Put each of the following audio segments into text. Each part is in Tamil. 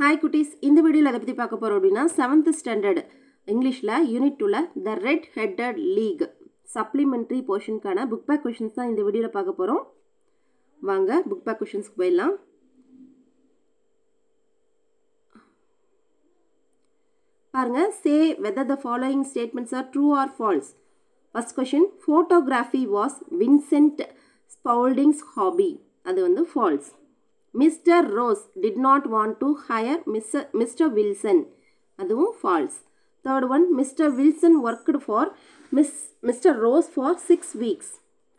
ஹாய் குட்டீஸ். இந்த வீடியோவில் அதை பற்றி பார்க்க போகிறோம் அப்படின்னா செவன்த் ஸ்டாண்டர்ட் இங்கிலீஷில் யூனிட் டூவில் the red headed league supplementary போர்ஷனுக்கான book back questions தான் இந்த வீடியோவில் பார்க்க போகிறோம் வாங்க புக் பேக் கொஷின்ஸ்க்கு போயிடலாம். பாருங்க say whether the following statements are true or false first question photography was Vincent Spaulding's hobby அது வந்து false mister Ross did not want to hire mister mister Wilson அதுவும் false third one mister Wilson worked for miss mister Ross for six weeks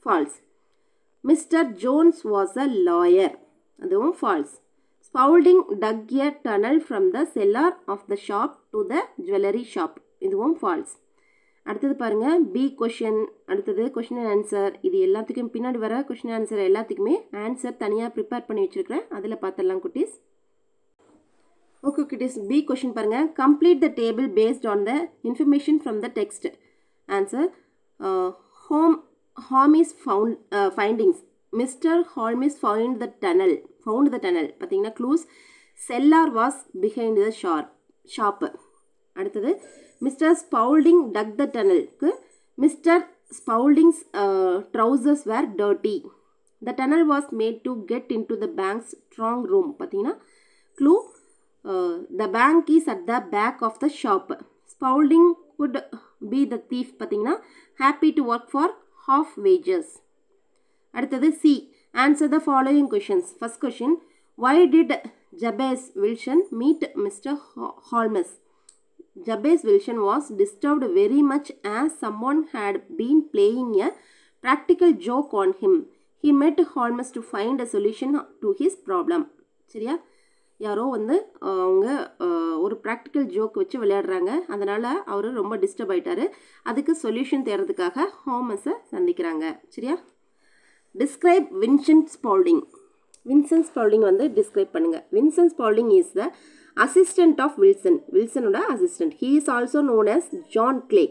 false mister Jones was a lawyer அதுவும் false Spaulding dug a tunnel from the cellar of the shop to the jewellery shop இதுவும் ஃபால்ஸ் அடுத்தது பாருங்கள் பி கொஷின் அடுத்தது கொஷின் அண்ட் ஆன்சர் இது எல்லாத்துக்கும் பின்னாடி வர கொஷின் ஆன்சர் எல்லாத்துக்குமே ஆன்சர் தனியாக ப்ரிப்பேர் பண்ணி வச்சுருக்கிறேன். அதில் பார்த்துடலாம் குட்டீஸ். ஓகே குட்டீஸ். பி கொஷின் பாருங்கள் complete the table based on the information from the text answer home Holmes found findings mister Holmes found the tunnel found the tunnel பார்த்தீங்கன்னா clues cellar was behind the sharp shop அடுத்தது mister Spaulding dug the டனலுக்கு mister Spaulding's trousers were dirty the tunnel was made to get into the bank's strong room பார்த்தீங்கன்னா clue the bank is at the back of the shop Spaulding could be the thief பார்த்தீங்கன்னா happy to work for half wages அடுத்தது C answer the following questions first question why did Jabez Wilson meet mister Holmes Jabez Wilson was disturbed very much as someone had been playing a practical joke on him. He met Holmes to find a solution to his problem. சரியா? யாரோ வந்து அவங்க ஒரு ப்ராக்டிக்கல் ஜோக் வச்சு விளையாடுறாங்க. அதனால் அவர் ரொம்ப டிஸ்டர்ப் ஆயிட்டாரு. அதுக்கு சொல்யூஷன் தேடுறதுக்காக ஹோமஸை சந்திக்கிறாங்க. சரியா? Describe Vincent Spaulding Vincent Spaulding வந்து டிஸ்கிரைப் பண்ணுங்கள் Vincent Spaulding is the assistant of Wilson வில்சனோட assistant he is also known as John Clay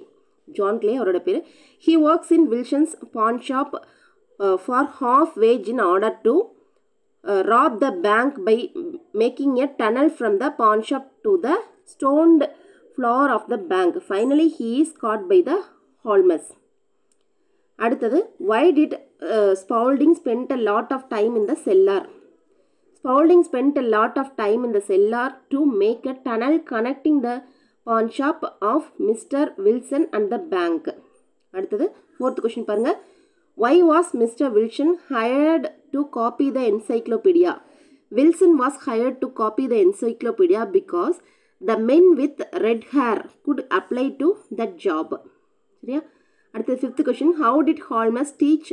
John Clay அவரோட பேர் he works in Wilson's pawn shop for half wage in order to rob the bank by making a tunnel from the pawn shop to the stoned floor of the bank finally he is caught by the Holmes அடுத்தது why did Spaulding spend a lot of time in the cellar Spaulding spent a lot of time in the cellar to make a tunnel connecting the pawn shop of Mr. Wilson and the bank. அடுத்தது ஃபோர்த் கொஷின் பாருங்க. Why was mister Wilson hired to copy the encyclopedia Wilson was hired to copy the encyclopedia because the men with red hair could apply to that job சரியா? அடுத்தது fifth question how did Holmes teach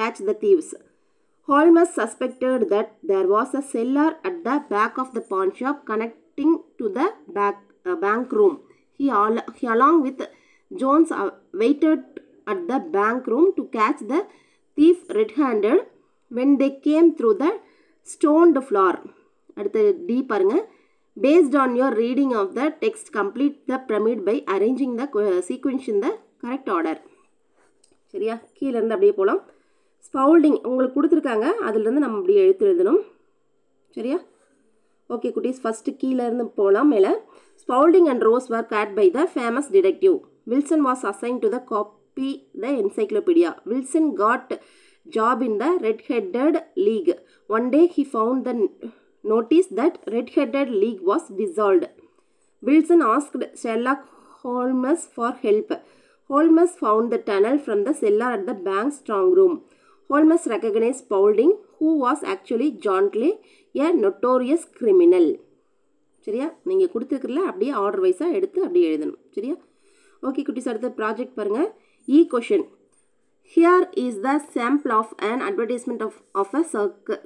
catch the thieves Holmes suspected that there was a cellar at the back of the pawn shop connecting to the back, uh, bank room. He, all, he, along with Jones, uh, waited at the bank room to catch the thief red-handed when they came through the stoned floor. அடுத்த டி பாருங்க based on your reading of the text complete the pyramid by arranging the sequence in the correct order சரியா கீழே இருந்து அப்படியே போகலாம் ஸ்பவுல்டிங் உங்களுக்கு கொடுத்துருக்காங்க. அதுலேருந்து நம்ம இப்படி எழுத்து எழுதணும். சரியா? ஓகே குட்டீஸ். ஃபஸ்ட்டு கீழேருந்து போகலாம் மேலே. Spaulding and Ross were caught by the famous detective Wilson was assign to the copy the encyclopedia Wilson got job in the red headed league one day he found the notice that red headed league was dissolved Wilson asked Sherlock Holmes for help Holmes found the tunnel from the cellar at the bank strong room Holmes recognized Spaulding, who was actually John Clay, a notorious criminal. சரியா நீங்கள் கொடுத்துருக்கல அப்படியே ஆர்டர் வைஸாக எடுத்து அப்படியே எழுதணும் சரியா ஓகே குட்டிஸ் அடுத்த ப்ராஜெக்ட் பாருங்கள் question here is the sample of an advertisement of of a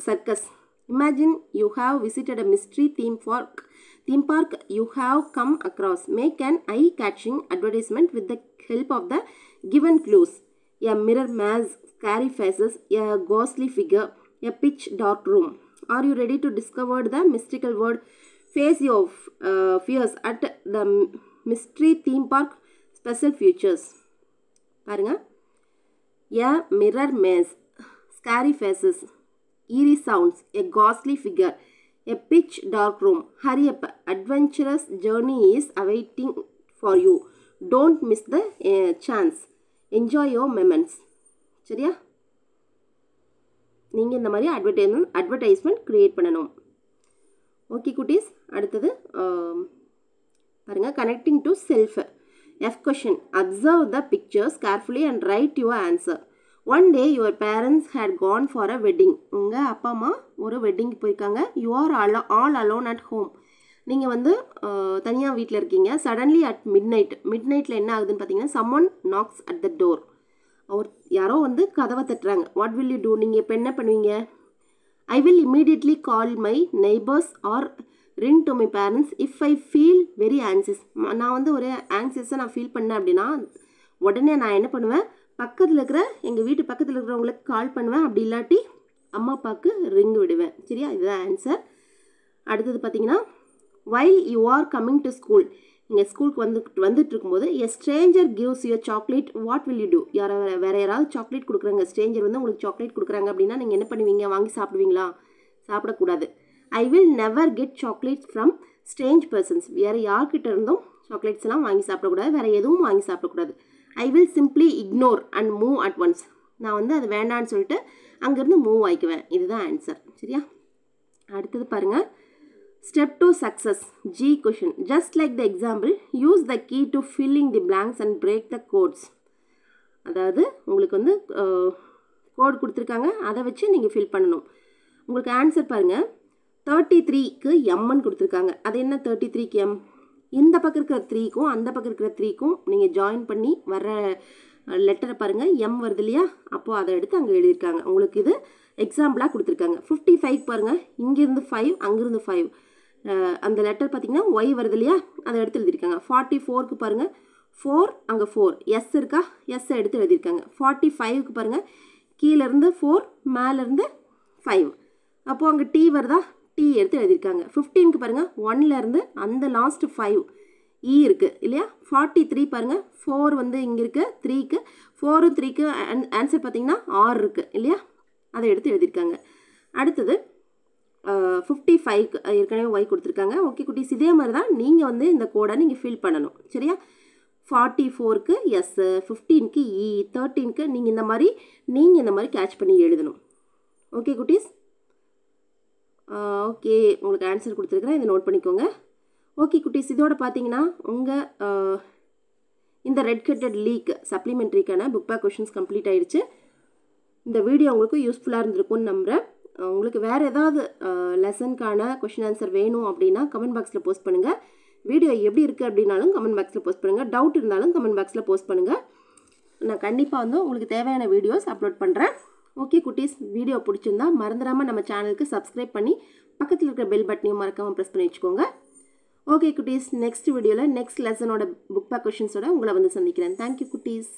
circus Imagine you have visited a mystery theme park. Theme park you have come across. Make an eye-catching advertisement with the help of the given clues. A mirror maze, scary faces, a ghostly figure, a pitch dark room. Are you ready to discover the mystical word? Face your uh, fears at the mystery theme park special features. பாருங்க a mirror maze, scary faces, eerie sounds, a ghostly figure, A pitch dark room. Hurry up. Adventurous journey is awaiting for you. Don't miss the uh, chance. Enjoy your moments சரியா? நீங்கள் இந்த மாதிரி அட்வர்டைஸ்மெண்ட் அட்வர்டைஸ்மெண்ட் க்ரியேட் பண்ணணும். ஓகே குட்டீஸ். அடுத்தது பாருங்கள் பாருங்க connecting to self F question observe the pictures carefully and write your answer one day your parents had gone for a wedding உங்கள் அப்பா அம்மா ஒரு வெட்டிங்க்கு போயிருக்காங்க. You are all all alone at home நீங்கள் வந்து தனியாக வீட்டில் இருக்கீங்க. சடன்லி அட் மிட் நைட் மிட் நைட்டில் என்ன ஆகுதுன்னு பார்த்தீங்கன்னா someone knocks at the door அவர் யாரோ வந்து கதவை தட்டுறாங்க. வாட் வில் யூ டூ நீங்கள் இப்போ என்ன பண்ணுவீங்க? I will immediately call my neighbours or ring to my parents if I feel very anxious நான் வந்து ஒரு ஆன்சியஸாக நான் ஃபீல் பண்ணேன் அப்படின்னா உடனே நான் என்ன பண்ணுவேன்? பக்கத்தில் இருக்கிற எங்கள் வீட்டு பக்கத்தில் இருக்கிறவங்களுக்கு கால் பண்ணுவேன். அப்படி இல்லாட்டி அம்மா அப்பாவுக்கு ரிங் விடுவேன். சரியா? இதுதான் ஆன்சர் அடுத்தது பார்த்தீங்கன்னா while you are coming to school நீங்கள் ஸ்கூலுக்கு வந்து வந்துட்டு இருக்கும்போது a stranger gives your chocolate what will you do யாரோ வேறு வேறு யாராவது சாக்லேட் கொடுக்குறாங்க. ஸ்ட்ரேஞ்சர் வந்து உங்களுக்கு சாக்லேட் கொடுக்குறாங்க அப்படின்னா நீங்கள் என்ன பண்ணுவீங்க? வாங்கி சாப்பிடுவீங்களா? சாப்பிடக்கூடாது. I will never get chocolates from strange persons வேறு யார்கிட்ட இருந்தும் சாக்லேட்ஸ் எல்லாம் வாங்கி சாப்பிடக்கூடாது. வேறு எதுவும் வாங்கி சாப்பிடக்கூடாது. I will simply ignore and move at once நான் வந்து அது வேண்டான்னு சொல்லிட்டு அங்கேருந்து மூவ் ஆகிக்குவேன் இதுதான் ஆன்சர் சரியா? அடுத்தது பாருங்கள் step to success G question just like the example use the key to filling the blanks and break the codes அதாவது உங்களுக்கு வந்து கோட் கொடுத்துருக்காங்க. அதை வச்சு நீங்கள் ஃபில் பண்ணணும். உங்களுக்கு ஆன்சர் பாருங்கள் தேர்ட்டி த்ரீக்கு எம்ன்னு கொடுத்துருக்காங்க. அது என்ன தேர்ட்டி த்ரீக்கு எம் இந்த பக்கம் இருக்கிற த்ரீக்கும் அந்த பக்கம் இருக்கிற த்ரீக்கும் நீங்கள் ஜாயின் பண்ணி வர லெட்டரை பாருங்கள் எம் வருது இல்லையா? அப்போது அதை எடுத்து அங்கே எழுதியிருக்காங்க. உங்களுக்கு இது எக்ஸாம்பிளாக கொடுத்துருக்காங்க. ஃபிஃப்டி ஃபைவ் பாருங்கள் இங்கேருந்து ஃபைவ் அங்கேருந்து ஃபைவ் அந்த லெட்டர் பார்த்தீங்கன்னா ஒய் வருது இல்லையா? அதை எடுத்து எழுதியிருக்காங்க. ஃபார்ட்டி ஃபோருக்கு பாருங்கள் ஃபோர் அங்கே ஃபோர் எஸ் இருக்கா? எஸ்ஸை எடுத்து எழுதியிருக்காங்க. ஃபார்ட்டி ஃபைவுக்கு பாருங்கள் கீழேருந்து ஃபோர் மேலேருந்து ஃபைவ் அப்போது அங்கே டி வருதா? டி எடுத்து எழுதியிருக்காங்க. ஃபிஃப்டீனுக்கு பாருங்கள் ஒன்லேருந்து அந்த லாஸ்ட் ஃபைவ் இ e இருக்குது இல்லையா? ஃபார்ட்டி த்ரீ பாருங்கள் ஃபோர் வந்து இங்கே இருக்குது த்ரீக்கு ஃபோரு த்ரீக்கு ஆன்சர் பார்த்திங்கன்னா ஆறு இருக்குது இல்லையா? அதை எடுத்து எழுதியிருக்காங்க. அடுத்தது ஃபிஃப்டி ஃபைவ்க்கு ஏற்கனவே ஒய் கொடுத்துருக்காங்க. ஓகே குட்டீஸ் இதே மாதிரி தான் நீங்கள் வந்து இந்த கோடை நீங்கள் ஃபில் பண்ணணும். சரியா? ஃபார்ட்டி ஃபோருக்கு எஸ் ஃபிஃப்டீனுக்கு இ தேர்ட்டீனுக்கு நீங்கள் இந்த மாதிரி நீங்கள் இந்த மாதிரி கேட்ச் பண்ணி எழுதணும். ஓகே குட்டீஸ்? ஓகே உங்களுக்கு ஆன்சர் கொடுத்துருக்குறேன். இதை நோட் பண்ணிக்கோங்க. ஓகே குட்டீஸ் இதோட பார்த்தீங்கன்னா உங்கள் இந்த ரெட் கட்டட் லீக் சப்ளிமெண்ட்ரிக்கான புக் பேக் கொஷின்ஸ் கம்ப்ளீட் ஆகிடுச்சு இந்த வீடியோ உங்களுக்கு யூஸ்ஃபுல்லாக இருந்திருக்கும்னு நம்புகிறேன் உங்களுக்கு வேறு ஏதாவது லெசனுக்கான கொஷின் ஆன்சர் வேணும் அப்படின்னா கமெண்ட் பாக்ஸில் போஸ்ட் பண்ணுங்கள் வீடியோ எப்படி இருக்குது அப்படின்னாலும் கமெண்ட் பாக்ஸில் போஸ்ட் பண்ணுங்கள் டவுட் இருந்தாலும் கமெண்ட் பாக்ஸில் போஸ்ட் பண்ணுங்கள் நான் கண்டிப்பாக வந்து உங்களுக்கு தேவையான வீடியோஸ் அப்லோட் பண்ணுறேன் ஓகே குட்டீஸ் வீடியோ பிடிச்சிருந்தா மறந்துடாமல் நம்ம சேனலுக்கு சப்ஸ்கிரைப் பண்ணி பக்கத்தில் இருக்கிற பெல் பட்டனையும் மறக்காமல் ப்ரெஸ் பண்ணி வச்சுக்கோங்க. ஓகே குட்டீஸ் நெக்ஸ்ட் வீடியோவில் நெக்ஸ்ட் லெசனோட புக் பேக் கொஷின்ஸோட உங்களை வந்து சந்திக்கிறேன். தேங்க்யூ குட்டீஸ்.